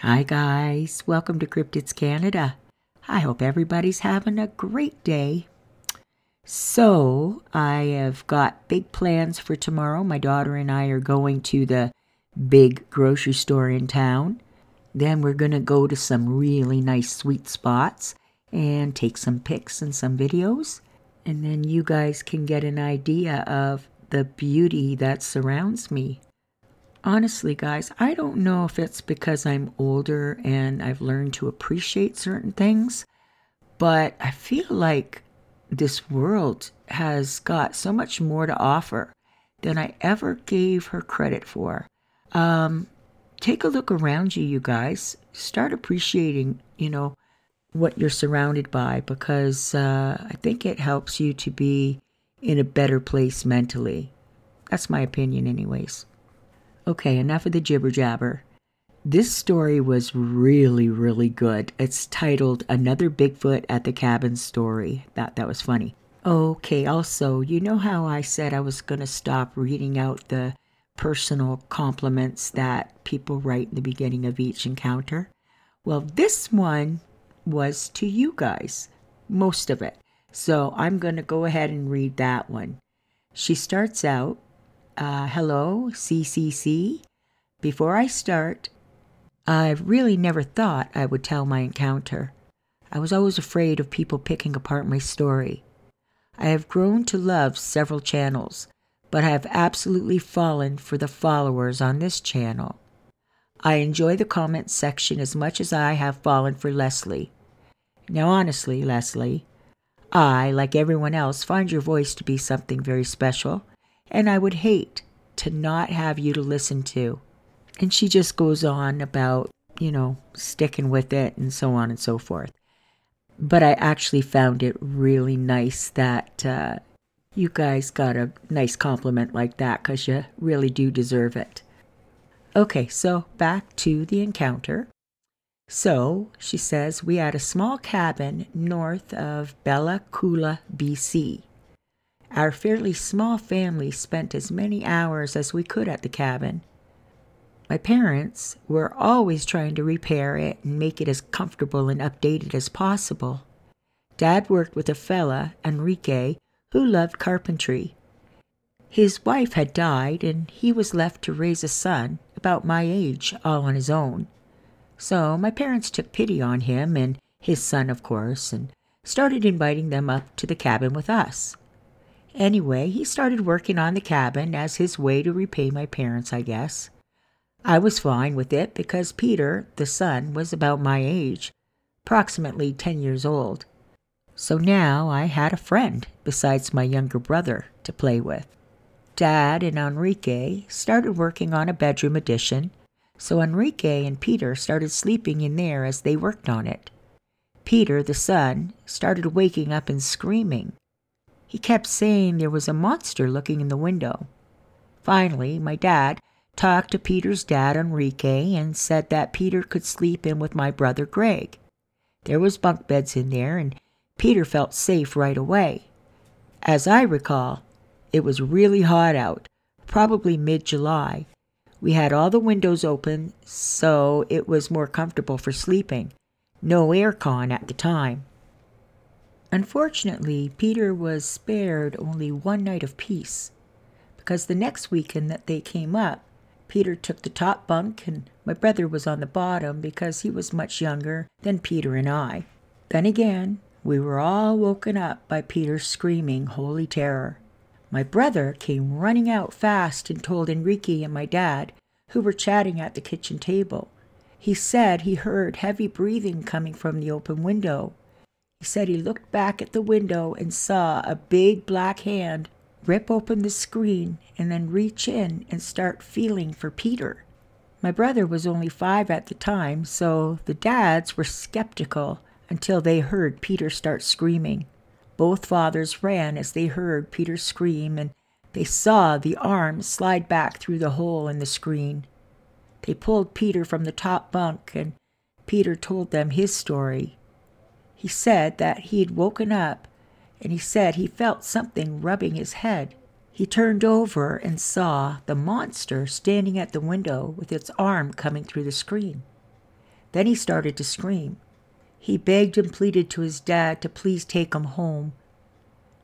Hi, guys. Welcome to Cryptids Canada. I hope everybody's having a great day. So, I have got big plans for tomorrow. My daughter and I are going to the big grocery store in town. Then we're going to go to some really nice sweet spots and take some pics and some videos. And then you guys can get an idea of the beauty that surrounds me. Honestly, guys, I don't know if it's because I'm older and I've learned to appreciate certain things, but I feel like this world has got so much more to offer than I ever gave her credit for. Um, take a look around you, you guys. Start appreciating, you know, what you're surrounded by because uh, I think it helps you to be in a better place mentally. That's my opinion, anyways. Okay, enough of the jibber jabber. This story was really, really good. It's titled Another Bigfoot at the Cabin Story. That that was funny. Okay, also, you know how I said I was going to stop reading out the personal compliments that people write in the beginning of each encounter? Well, this one was to you guys, most of it. So I'm going to go ahead and read that one. She starts out uh, Hello, CCC. Before I start, I've really never thought I would tell my encounter. I was always afraid of people picking apart my story. I have grown to love several channels, but I have absolutely fallen for the followers on this channel. I enjoy the comment section as much as I have fallen for Leslie. Now, honestly, Leslie, I, like everyone else, find your voice to be something very special, and I would hate to not have you to listen to. And she just goes on about, you know, sticking with it and so on and so forth. But I actually found it really nice that uh, you guys got a nice compliment like that because you really do deserve it. Okay, so back to the encounter. So, she says, we had a small cabin north of Bella Coola, BC. Our fairly small family spent as many hours as we could at the cabin. My parents were always trying to repair it and make it as comfortable and updated as possible. Dad worked with a fella, Enrique, who loved carpentry. His wife had died, and he was left to raise a son about my age all on his own. So my parents took pity on him and his son, of course, and started inviting them up to the cabin with us. Anyway, he started working on the cabin as his way to repay my parents, I guess. I was fine with it because Peter, the son, was about my age, approximately 10 years old. So now I had a friend besides my younger brother to play with. Dad and Enrique started working on a bedroom addition, so Enrique and Peter started sleeping in there as they worked on it. Peter, the son, started waking up and screaming. He kept saying there was a monster looking in the window. Finally, my dad talked to Peter's dad, Enrique, and said that Peter could sleep in with my brother Greg. There was bunk beds in there, and Peter felt safe right away. As I recall, it was really hot out, probably mid July. We had all the windows open, so it was more comfortable for sleeping. No air con at the time. Unfortunately, Peter was spared only one night of peace, because the next weekend that they came up, Peter took the top bunk and my brother was on the bottom because he was much younger than Peter and I. Then again, we were all woken up by Peter's screaming holy terror. My brother came running out fast and told Enrique and my dad, who were chatting at the kitchen table. He said he heard heavy breathing coming from the open window. He said he looked back at the window and saw a big black hand rip open the screen and then reach in and start feeling for Peter. My brother was only five at the time, so the dads were skeptical until they heard Peter start screaming. Both fathers ran as they heard Peter scream, and they saw the arm slide back through the hole in the screen. They pulled Peter from the top bunk, and Peter told them his story. He said that he had woken up and he said he felt something rubbing his head. He turned over and saw the monster standing at the window with its arm coming through the screen. Then he started to scream. He begged and pleaded to his dad to please take him home.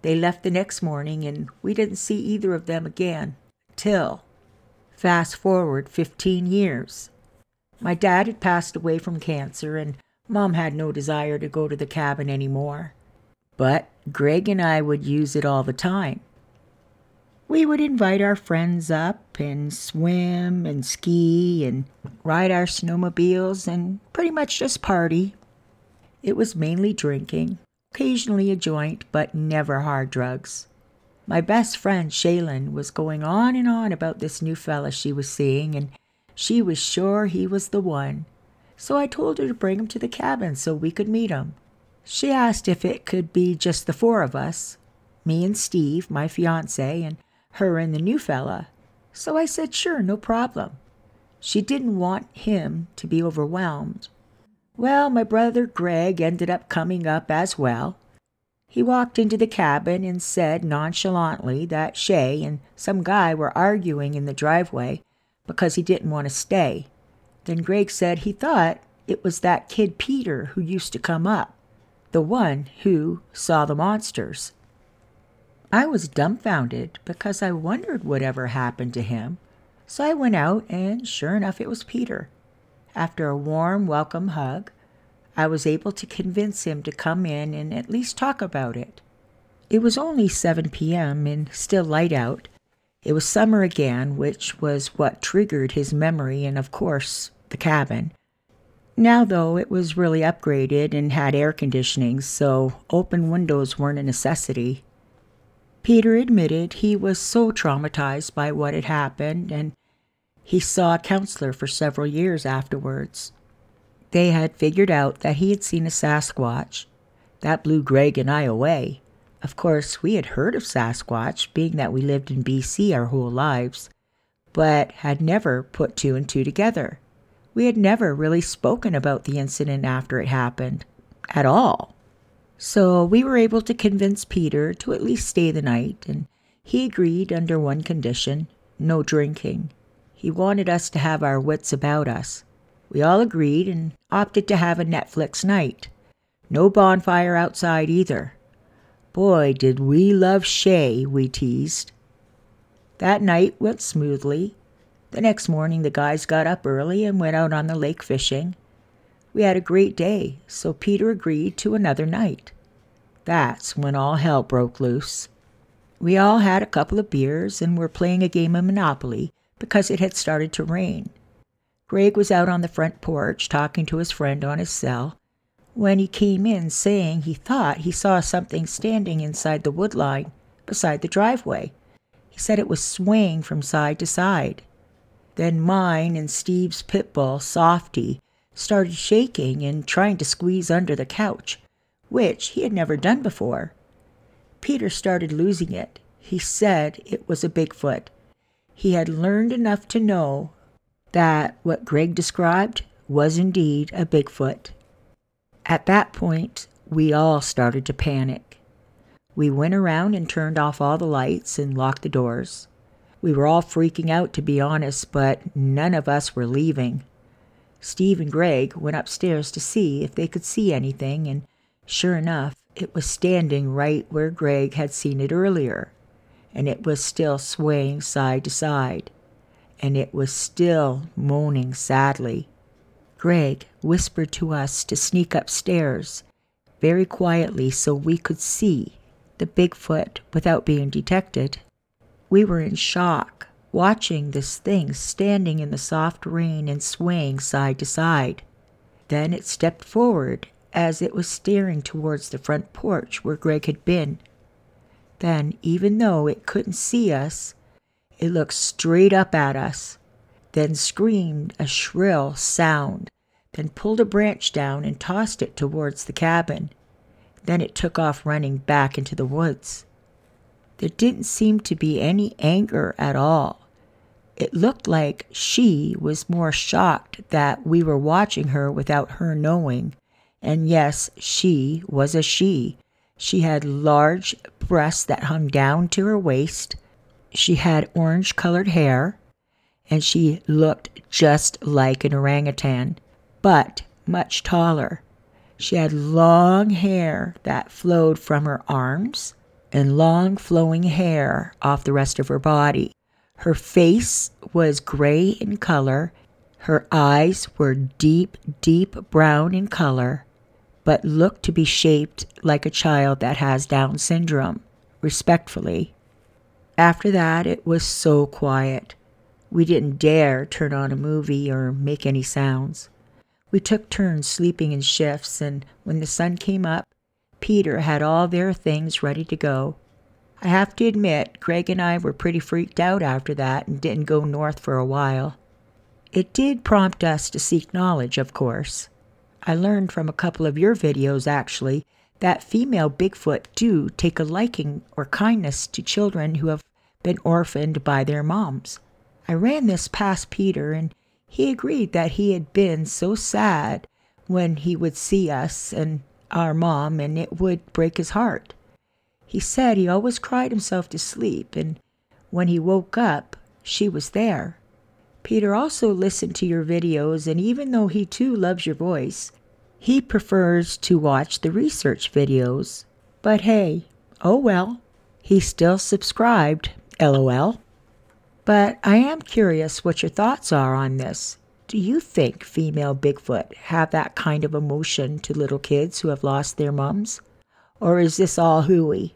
They left the next morning, and we didn't see either of them again till fast forward 15 years. My dad had passed away from cancer, and Mom had no desire to go to the cabin anymore. But Greg and I would use it all the time. We would invite our friends up and swim and ski and ride our snowmobiles and pretty much just party. It was mainly drinking, occasionally a joint, but never hard drugs. My best friend, Shaylin, was going on and on about this new fella she was seeing, and she was sure he was the one. So I told her to bring him to the cabin so we could meet him. She asked if it could be just the four of us me and Steve, my fiance, and her and the new fella. So I said, sure, no problem. She didn't want him to be overwhelmed. Well, my brother Greg ended up coming up as well. He walked into the cabin and said nonchalantly that Shay and some guy were arguing in the driveway because he didn't want to stay. Then Greg said he thought it was that kid Peter who used to come up, the one who saw the monsters. I was dumbfounded because I wondered whatever happened to him. So I went out, and sure enough, it was Peter. After a warm, welcome hug, I was able to convince him to come in and at least talk about it. It was only 7 p.m. and still light out. It was summer again, which was what triggered his memory and, of course, the cabin. Now, though, it was really upgraded and had air conditioning, so open windows weren't a necessity. Peter admitted he was so traumatized by what had happened, and he saw a counselor for several years afterwards. They had figured out that he had seen a Sasquatch. That blew Greg and I away. Of course, we had heard of Sasquatch, being that we lived in BC our whole lives, but had never put two and two together. We had never really spoken about the incident after it happened. At all. So we were able to convince Peter to at least stay the night, and he agreed under one condition no drinking. He wanted us to have our wits about us. We all agreed and opted to have a Netflix night. No bonfire outside either. Boy, did we love Shay, we teased. That night went smoothly. The next morning, the guys got up early and went out on the lake fishing. We had a great day, so Peter agreed to another night. That's when all hell broke loose. We all had a couple of beers and were playing a game of Monopoly because it had started to rain. Greg was out on the front porch talking to his friend on his cell when he came in saying he thought he saw something standing inside the woodline beside the driveway. He said it was swaying from side to side. Then mine and Steve's pit bull, Softy, started shaking and trying to squeeze under the couch, which he had never done before. Peter started losing it. He said it was a Bigfoot. He had learned enough to know that what Greg described was indeed a Bigfoot. At that point, we all started to panic. We went around and turned off all the lights and locked the doors. We were all freaking out, to be honest, but none of us were leaving. Steve and Greg went upstairs to see if they could see anything, and sure enough, it was standing right where Greg had seen it earlier, and it was still swaying side to side and it was still moaning sadly. Greg whispered to us to sneak upstairs very quietly so we could see the Bigfoot without being detected. We were in shock, watching this thing standing in the soft rain and swaying side to side. Then it stepped forward as it was staring towards the front porch where Greg had been. Then, even though it couldn't see us, it looked straight up at us, then screamed a shrill sound, then pulled a branch down and tossed it towards the cabin. Then it took off running back into the woods. There didn't seem to be any anger at all. It looked like she was more shocked that we were watching her without her knowing. And yes, she was a she. She had large breasts that hung down to her waist, she had orange colored hair and she looked just like an orangutan, but much taller. She had long hair that flowed from her arms and long flowing hair off the rest of her body. Her face was gray in color. Her eyes were deep, deep brown in color, but looked to be shaped like a child that has Down syndrome, respectfully. After that, it was so quiet. We didn't dare turn on a movie or make any sounds. We took turns sleeping in shifts, and when the sun came up, Peter had all their things ready to go. I have to admit, Greg and I were pretty freaked out after that and didn't go north for a while. It did prompt us to seek knowledge, of course. I learned from a couple of your videos, actually, that female Bigfoot do take a liking or kindness to children who have been orphaned by their moms. I ran this past Peter, and he agreed that he had been so sad when he would see us and our mom, and it would break his heart. He said he always cried himself to sleep, and when he woke up, she was there. Peter also listened to your videos, and even though he too loves your voice, he prefers to watch the research videos. But hey, oh well, he still subscribed, lol. But I am curious what your thoughts are on this. Do you think female Bigfoot have that kind of emotion to little kids who have lost their mums? Or is this all hooey?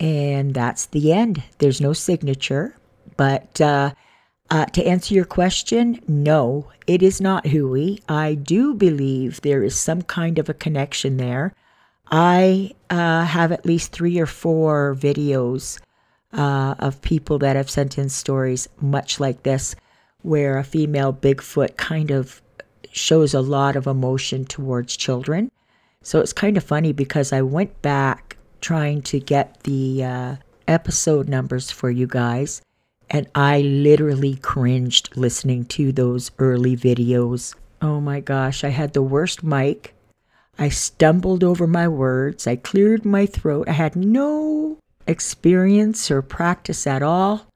And that's the end. There's no signature. But uh, uh, to answer your question, no, it is not hooey. I do believe there is some kind of a connection there. I uh, have at least three or four videos uh, of people that have sent in stories much like this, where a female Bigfoot kind of shows a lot of emotion towards children. So it's kind of funny because I went back trying to get the uh, episode numbers for you guys, and I literally cringed listening to those early videos. Oh my gosh, I had the worst mic. I stumbled over my words. I cleared my throat. I had no experience or practice at all.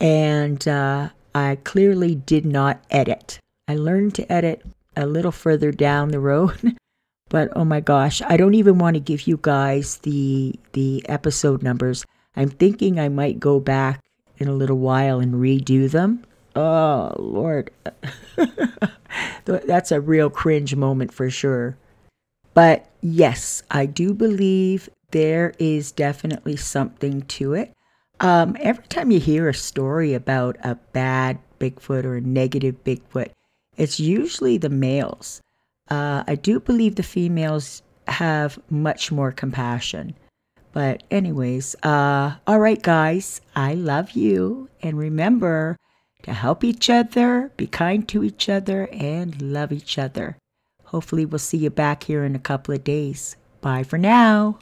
And uh, I clearly did not edit. I learned to edit a little further down the road. but oh my gosh, I don't even want to give you guys the the episode numbers. I'm thinking I might go back in a little while and redo them. Oh, Lord. That's a real cringe moment for sure. But yes, I do believe there is definitely something to it. Um, every time you hear a story about a bad Bigfoot or a negative Bigfoot, it's usually the males. Uh, I do believe the females have much more compassion. But, anyways, uh, all right, guys, I love you. And remember to help each other, be kind to each other, and love each other. Hopefully, we'll see you back here in a couple of days. Bye for now.